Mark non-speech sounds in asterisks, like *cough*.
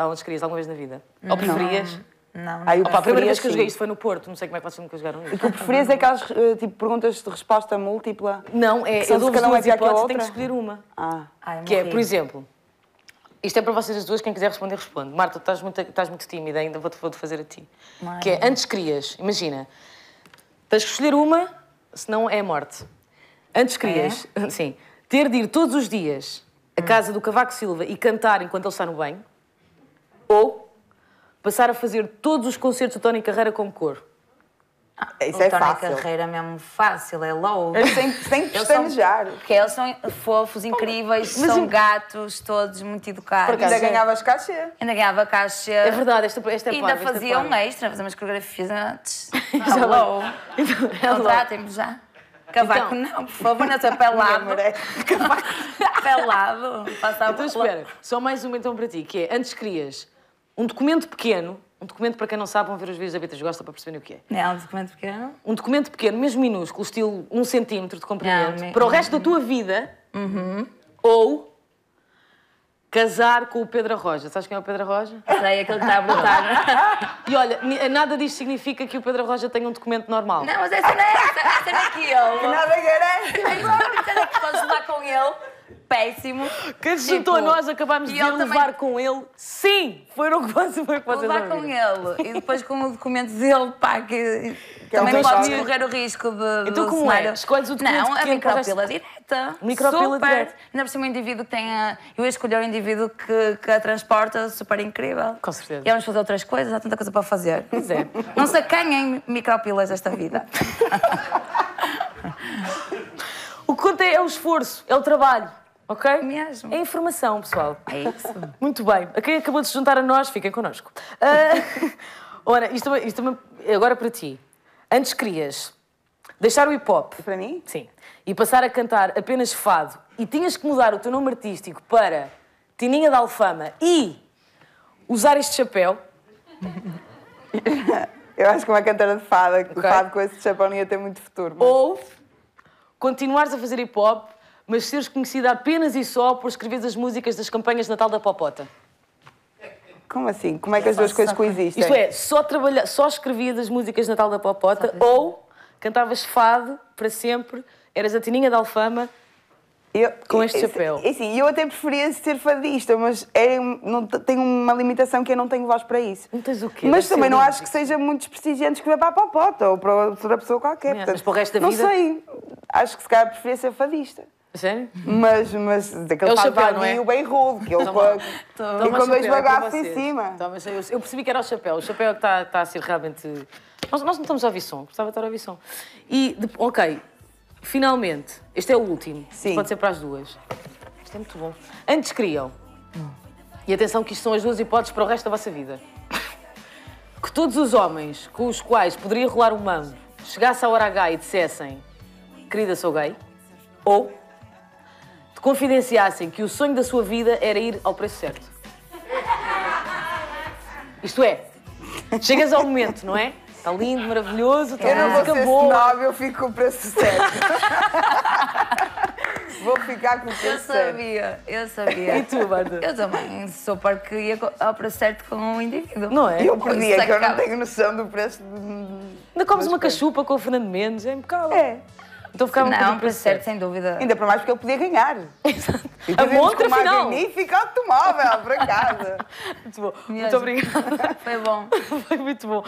Aonde querias alguma vez na vida? Ou preferias? Não, Aí o Opa, a primeira preferia, vez que eu joguei isto foi no Porto, não sei como é que vocês nunca jogaram O que eu preferias é aquelas eh, tipo, perguntas de resposta múltipla. Não, é, eu dou-vos é duas a hipóteses, tenho que escolher uma. Ah, Ai, Que é, morri. por exemplo, isto é para vocês as duas, quem quiser responder, responde. Marta, tu estás muito, estás muito tímida ainda, vou-te vou fazer a ti. Mãe. Que é, antes querias, imagina, tens que escolher uma, senão é a morte. Antes querias, *laughs* sim, ter de ir todos os dias à casa do Cavaco Silva e cantar enquanto ele está no banho, ou passar a fazer todos os concertos do Tony Carreira como cor. isso é Tony fácil. Carreira é mesmo fácil, é low. Que Eles são- pestanejar. Porque eles são fofos, incríveis, são gatos, todos muito educados. Por acaso, Ainda é. ganhavas cachê. Ainda ganhava caixa. É verdade, esta, esta é Ainda é fazia um extra, fazer umas coreografias antes. Hello. Então, hello. Contratem-me já. Cavaco Então. não, por favor, não sou *laughs* pelado. Mulher. *laughs* pelado. Passava Então espera, só mais uma então para ti, que é, antes querias um documento pequeno, um documento para quem não sabe, vão ver os vídeos da Beatriz Gosta para perceberem o que é. Não, é um documento pequeno. Um documento pequeno, mesmo minúsculo, estilo um centímetro de comprimento, Não, me- para o resto da tua vida, ou casar com o Pedro Arroja. Sabes quem é o Pedro Arroja? *laughs* Sei, aquele que está a brotar. *laughs* E olha, nada disto significa que o Pedro Arroja tenha um documento normal. Não, mas essa não é essa, essa não é que ele. Nada *laughs* garante. Essa é que podes levar com ele. Péssimo. Quem se juntou a Tipo, nós, acabámos e de ele levar também- com ele. Sim! Foi o que vocês, foi o que vocês levar com ele e depois com o documento dele, pá, que, Que é um também podes correr o risco de. Então do como é? cenário. Escolhes o documento Não, a pequeno para o micropila direta. Micropila super. direta. Ainda por cima, um indivíduo que tenha. Eu ia escolher um indivíduo que, que a transporta, super incrível. Com certeza. E vamos fazer outras coisas, há tanta coisa para fazer. Pois é. Não se acanhem micropilas esta vida. *laughs* O que conta é o esforço, é o trabalho, ok? Mesmo. É informação, pessoal. É isso. Muito bem. A quem acabou de se juntar a nós, fiquem connosco. Ah, *laughs* ora, isto, também- isto também- agora para ti. Antes querias deixar o hip hop, Para mim? sim, e passar a cantar apenas fado, e tinhas que mudar o teu nome artístico para Tininha da Alfama e usar este chapéu, *laughs* Eu acho que uma cantora de fada, que Ok. fado com esse chapéu não ia ter muito futuro. mas- ou continuares a fazer hip hop, mas seres conhecida apenas e só por escrever as músicas das campanhas de Natal da Popota. Como assim? Como é que as duas coisas coexistem? Isto é, só, trabalha, só escrevias as músicas de Natal da Popota ou cantavas fado para sempre, eras a Tininha da Alfama. Eu- Com este chapéu. é Assim, eu até preferia ser fadista, mas é, não, tenho uma limitação que eu não tenho voz para isso. Não tens o quê? Mas Deve também não acho que seja muito desprestigiante escrever para a Popota ou para outra pessoa qualquer. É, portanto, mas para o resto da não vida? sei. Acho que se calhar preferia ser fadista. Sério? Mas, mas daquele É o fado chapéu, não é? vadio bem rude, que ele Toma- Toma e com o dois bagafos em cima. Toma, eu, eu percebi que era o chapéu. O chapéu é que está, está a ser realmente. Nós, nós não estamos a ouvir som, gostava de estar a ouvir som. E, de- ok, finalmente, este é o último. Sim. Pode ser para as duas. Isto é muito bom. Antes queriam. E atenção, que isto são as duas hipóteses para o resto da vossa vida. Que todos os homens com os quais poderia rolar um mambo chegasse à hora H e dissessem: Querida, sou gay. Ou te confidenciassem que o sonho da sua vida era ir ao preço certo. Isto é, chegas ao momento, não é? Está lindo, maravilhoso, Eu não vou ser snob, eu fico com o preço certo. *laughs* vou ficar com o Eu preço certo. sabia, eu sabia. E tu, Marta? Eu também sou porque ia co- ao preço certo com um indivíduo. Não é? Eu perdi, é que eu não tenho noção do preço. De... Ainda comes uma cachupa com o Fernando Mendes, é impecável. É. Então ficava um Não, bocadinho preço certo, sem dúvida. Ainda para mais porque ele podia ganhar. *laughs* E A montra com final. magnífica automóvel para casa. *laughs* Muito bom. Muito obrigada. *laughs* Foi bom. Foi muito bom.